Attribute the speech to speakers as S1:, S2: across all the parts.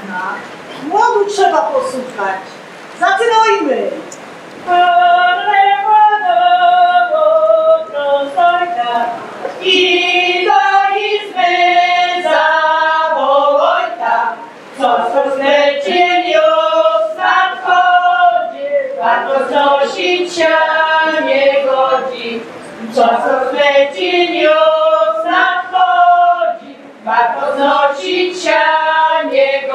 S1: Słachna, młodu trzeba posłuchać. Zaczynajmy!
S2: I do izby zawołajta, co sosny dzień już nadchodzi, warto znosić się nie godzi. Co sosny dzień warto znosić się nie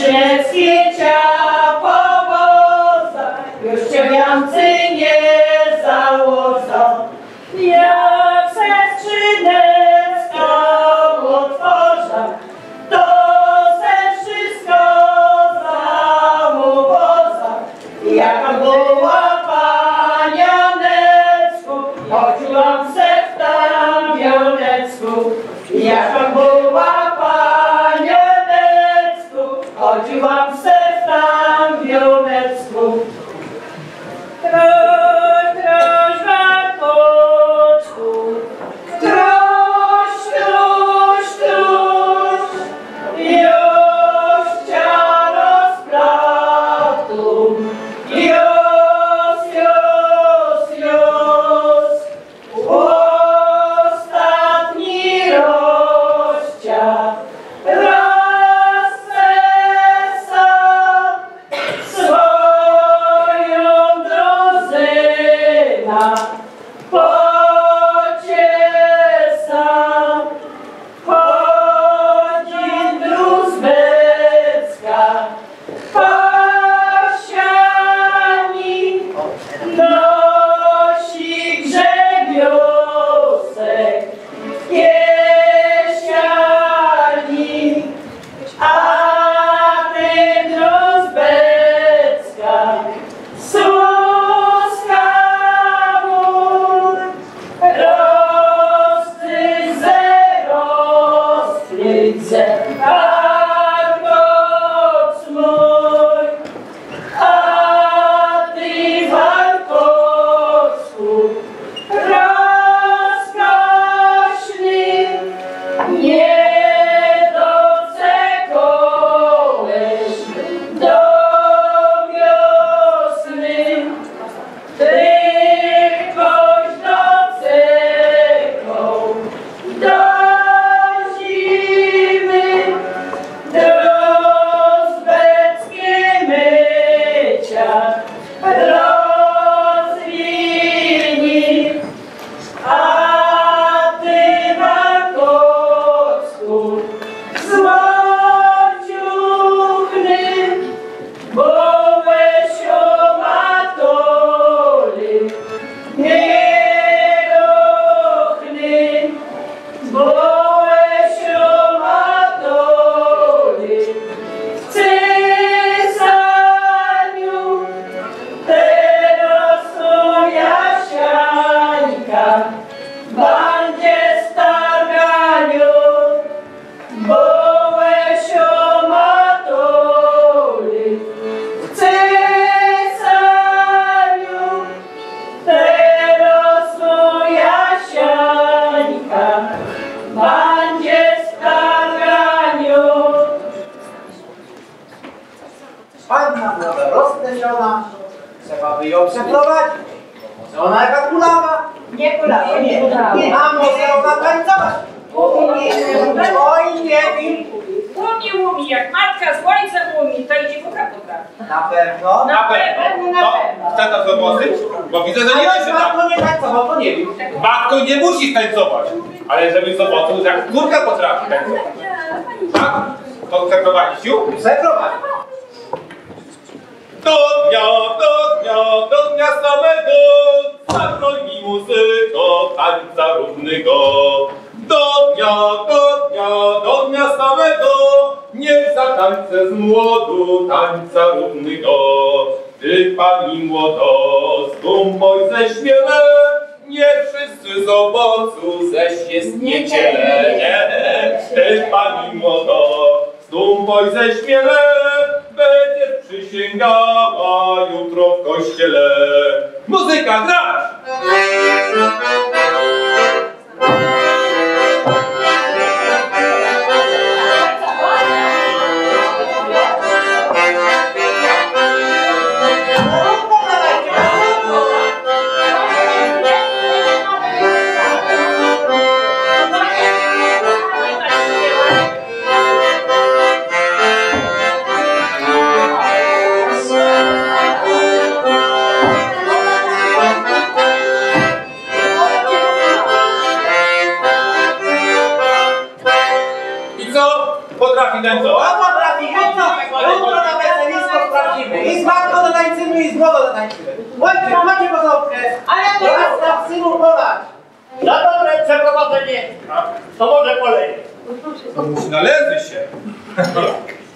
S2: Do skrzydłcia powoza, już ciemiący nie założą. Jak se skrzyneczka otworzę, to se wszystko założę. Jaka była
S3: ona jaka kulawa?
S1: Nie kulawa, nie. nie.
S3: A może ona tańcować? Oj, nie wiem.
S2: Łumi, łumi, jak matka z ojcem łumi, to idzie kuka potrafi.
S3: Na pewno.
S4: Na pewno.
S1: Na
S4: No,
S1: pewno.
S4: chce to zobaczyć? Bo widzę, że nie da się
S3: jak
S4: tak.
S3: matko nie tańcował, to nie wiem.
S4: Matko nie musi tańcować, ale żeby zobaczył, jak kurka potrafi tańcować. Tak? To chce prowadzić ją?
S3: Przeprowadź.
S4: Do dnia, do dnia, do dnia samego
S5: 하루
S4: 내가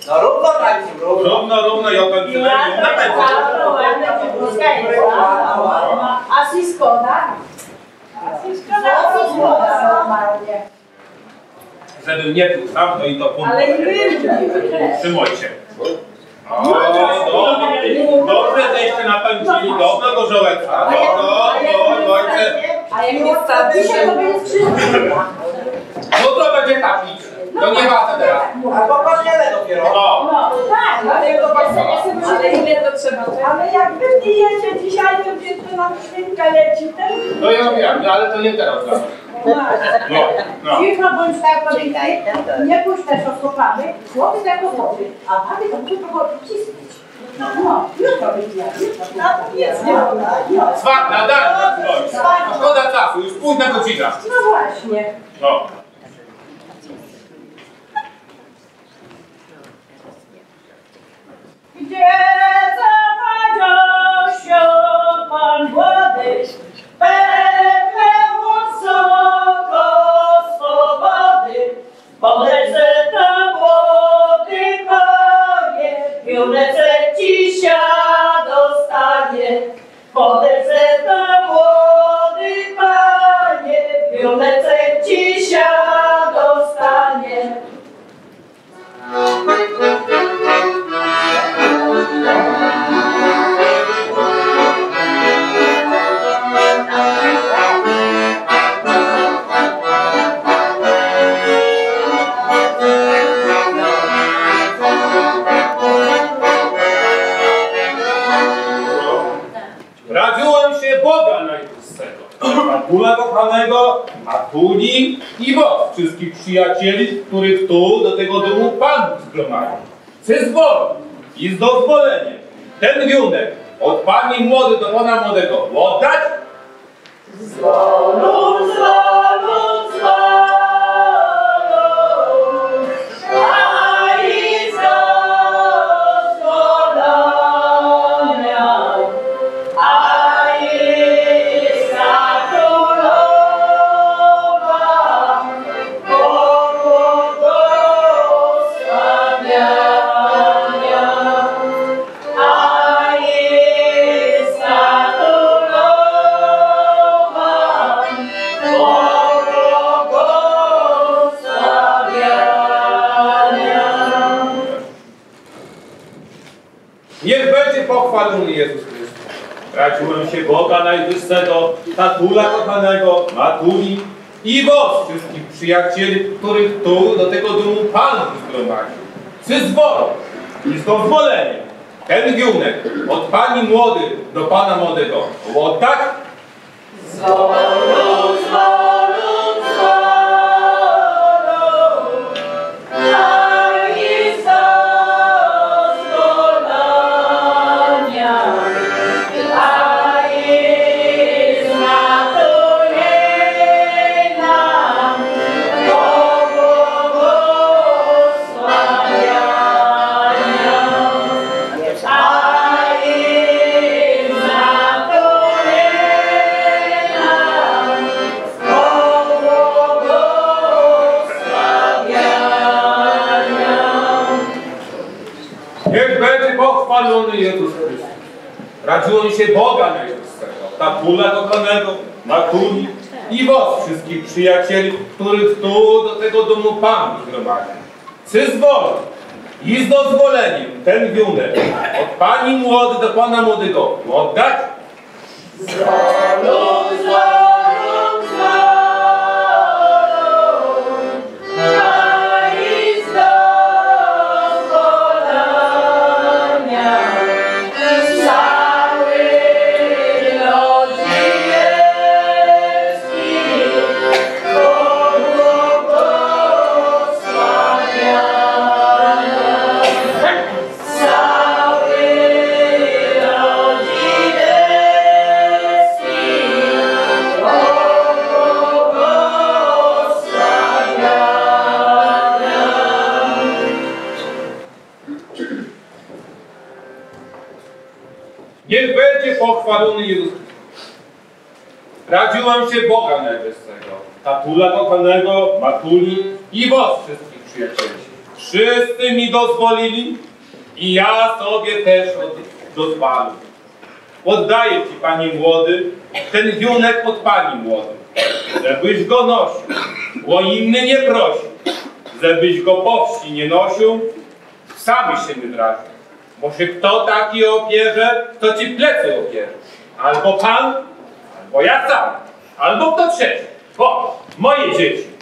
S3: No równo tańczymy, równo.
S4: Równo, równo i okończymy. Na pewno.
S1: A Siskoda? A Siskoda normalnie.
S4: Żebym nie był sam, to i to punkt.
S1: Ale i.
S4: O, dobrze, dobrze żeście napędzili, dobra gorzołeczka. Dobra, oj, Wojciech.
S1: A jak nie Dzisiaj to będzie skrzyżowana.
S4: Jutro będzie kaplic. To nie ważne teraz.
S3: A po kościele dopiero.
S4: No.
S1: No tak, ale to Ale ile to trzeba? Ale jak wy pijecie dzisiaj, to wiecie, nam świnka leci też.
S4: No ja wiem, no, ale to nie teraz. dla was. No, no.
S1: Cicho bądź tak, pamiętaj, nie pójść też oskopany, chłopcy tak chłopcy, a baby to muszę trochę odcisnąć. No, no, jutro wypijamy. No, to jest, no, no.
S4: Swat, nadal, no, szkoda czasu, już późna godzina.
S1: No właśnie.
S4: No.
S2: Gdzie zapadział się pan młody,
S4: Tuli i was, wszystkich przyjacieli, których tu do tego domu Pan zgromadził. Przyzwolę i z dozwoleniem ten wiunek od Pani młody do Pana młodego oddać
S2: Zwolą,
S4: pochwalony Jezus Chrystus. Się Boga Najwyższego, Tatula Kochanego, Matuli i was, wszystkich przyjacieli, których tu do tego domu Pan zgromadził. Przyzwolę i z dozwoleniem ten wiunek od pani młody do pana młodego oddać? Niech pochwalony Jezus Chrystus. Radziło mi się Boga Najwyższego, Tatula kochanego, Matuli i was wszystkich przyjacieli, których tu do tego domu Pan zgromadził. Przyzwolę i z dozwoleniem ten wiunek od pani młody do pana młodego oddać? Niech będzie pochwalony Jezus. Radziłem się Boga Najwyższego, Tatula kochanego, Matuli i was wszystkich przyjacieli. Wszyscy mi dozwolili i ja sobie też dozwalam. Oddaję ci, Pani młody, ten wiunek od Pani młody, żebyś go nosił, bo inny nie prosił, żebyś go po wsi nie nosił, sami się nie drażnią. Bo się kto taki opierze, to ci plecy opierze. Albo pan, albo ja sam, albo kto trzeci. O, moje dzieci.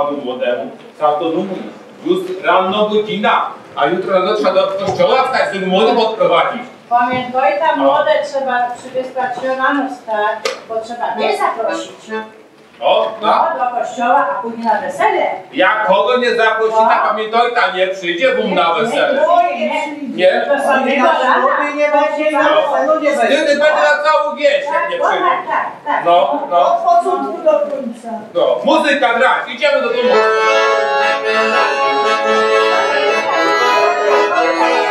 S4: Oddany panu młodemu, co to numer. Już rano godzina, a jutro rano trzeba do kościoła wstać, żeby młodym odprowadzić.
S1: Pamiętaj, ta młode trzeba przywysłać rano stać, bo trzeba nie zaprosić.
S4: O,
S1: No,
S4: no.
S1: do kościoła, a później na wesele.
S4: Jak kogo nie zaprosi, ta pamiętaj, ta nie przyjdzie wum na wesele. Nie?
S1: To są
S3: Nie na ślubie nie będzie i na weselu nie
S4: Wtedy
S3: będzie.
S4: będzie na całą wieś, jak nie
S1: Tak,
S4: przyjdzie.
S1: tak, tak, tak.
S4: No, no,
S1: Od początku do końca.
S4: no. Muzyka grać, idziemy do domu.
S2: Kiża pójdziemy,